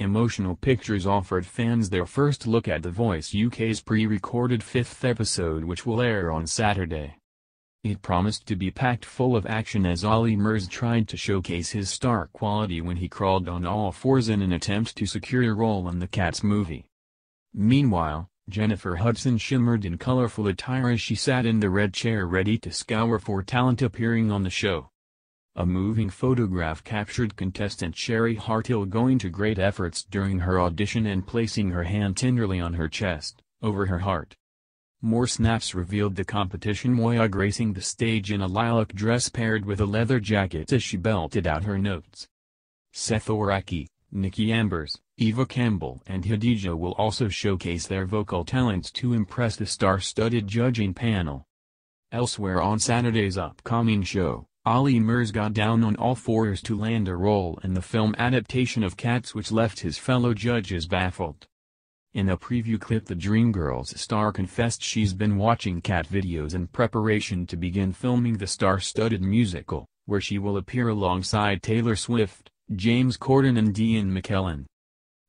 Emotional Pictures offered fans their first look at The Voice UK's pre-recorded fifth episode which will air on Saturday. It promised to be packed full of action as Olly Murs tried to showcase his star quality when he crawled on all fours in an attempt to secure a role in the Cats movie. Meanwhile, Jennifer Hudson shimmered in colorful attire as she sat in the red chair ready to scour for talent appearing on the show. A moving photograph captured contestant Sherry Hartill going to great efforts during her audition and placing her hand tenderly on her chest, over her heart. More snaps revealed the competition Moya gracing the stage in a lilac dress paired with a leather jacket as she belted out her notes. Seth Oraki, Nikki Ambers, Eva Campbell and Hadija will also showcase their vocal talents to impress the star-studded judging panel. Elsewhere on Saturday's upcoming show, Olly Murs got down on all fours to land a role in the film adaptation of Cats which left his fellow judges baffled. In a preview clip the Dreamgirls star confessed she's been watching cat videos in preparation to begin filming the star-studded musical, where she will appear alongside Taylor Swift, James Corden and Ian McKellen.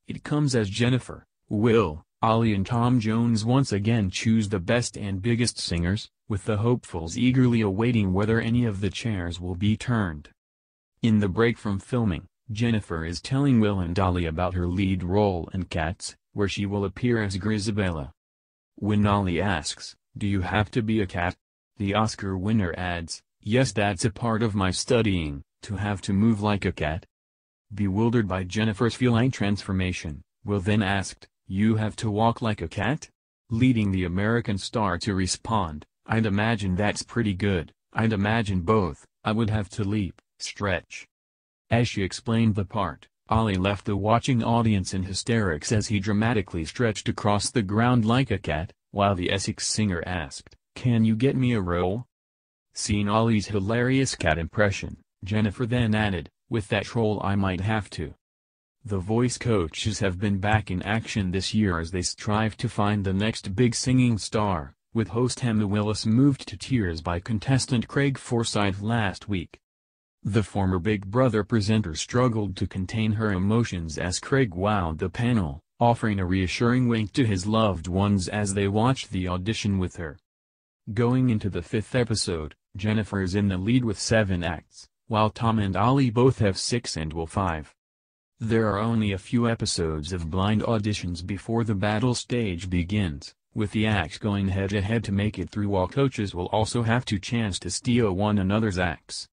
It comes as Jennifer, Will, Olly and Tom Jones once again choose the best and biggest singers, with the hopefuls eagerly awaiting whether any of the chairs will be turned. In the break from filming, Jennifer is telling Will and Olly about her lead role in Cats, where she will appear as Grizabella. When Olly asks, do you have to be a cat? The Oscar winner adds, yes that's a part of my studying, to have to move like a cat. Bewildered by Jennifer's feline transformation, Will then asked, you have to walk like a cat? Leading the American star to respond, I'd imagine that's pretty good, I'd imagine both, I would have to leap, stretch. As she explained the part, Olly left the watching audience in hysterics as he dramatically stretched across the ground like a cat, while the Essex singer asked, Can you get me a roll? Seeing Olly's hilarious cat impression, Jennifer then added, With that role I might have to. The voice coaches have been back in action this year as they strive to find the next big singing star, with host Emma Willis moved to tears by contestant Craig Forsyth last week. The former Big Brother presenter struggled to contain her emotions as Craig wowed the panel, offering a reassuring wink to his loved ones as they watched the audition with her. Going into the fifth episode, Jennifer is in the lead with seven acts, while Tom and Olly both have six and Will five. There are only a few episodes of blind auditions before the battle stage begins, with the acts going head-to-head -to, -head to make it through while coaches will also have to chance to steal one another's acts.